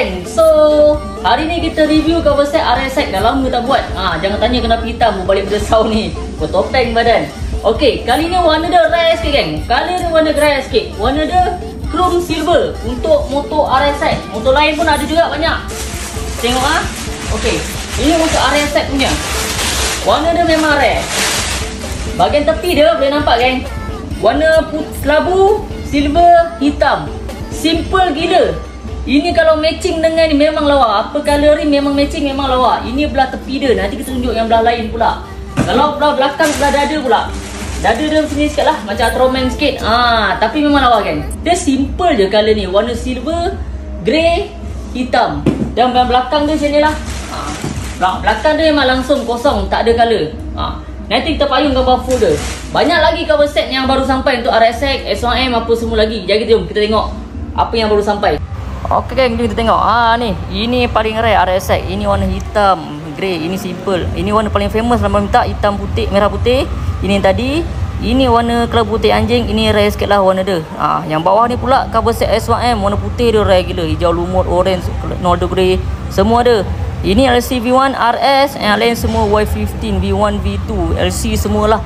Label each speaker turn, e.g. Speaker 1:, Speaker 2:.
Speaker 1: geng So Hari ni kita review cover set RSX Dah lama tak buat. Ha, Jangan tanya kenapa hitam Balik pada sound ni. Bertopeng badan. Okay Kali ni warna dia rare sikit geng. Color dia warna rare sikit. Warna dia Chrome silver Untuk motor RSX Motor lain pun ada juga banyak. Tengok ah. Okay Ini untuk RSX punya. Warna dia memang rare Bahagian tepi dia boleh nampak geng. Warna put- kelabu Silver hitam. Simple gila Ini kalau matching dengan ni memang lawa Apa color ni memang matching memang lawa Ini belah tepi dia. Nanti kita tunjuk yang belah lain pula. Kalau belah belakang belah dada pula. Dada dia macam ni sikit lah. Macam Atroman sikit. Ah, Tapi memang lawa kan Dia simple je color ni. Warna silver Grey Hitam. Dan yang belakang dia macam ni lah. Ah. Belak- Belakang dia memang langsung kosong. Tak ada color. Ah. Nanti kita payung gambar full dia. Banyak lagi cover set yang baru sampai Untuk RSX, S1M apa semua lagi. Jadi jom kita tengok Apa yang baru sampai Okey geng, kita tengok. Ha, ni. Ini paling rare RSX Ini warna hitam Grey, ini simple. Ini warna paling famous Lama minta. Hitam putih, merah putih. Ini yang tadi. Ini warna kelabu putih anjing. Ini rare sikit lah warna dia. Ha, Yang bawah ni pula Cover set S1M Warna putih dia rare gila. Hijau lumut, orange, noldo grey. Semua ada. Ini LC V1 RS Yang lain semua Y15 V1 V2 LC semualah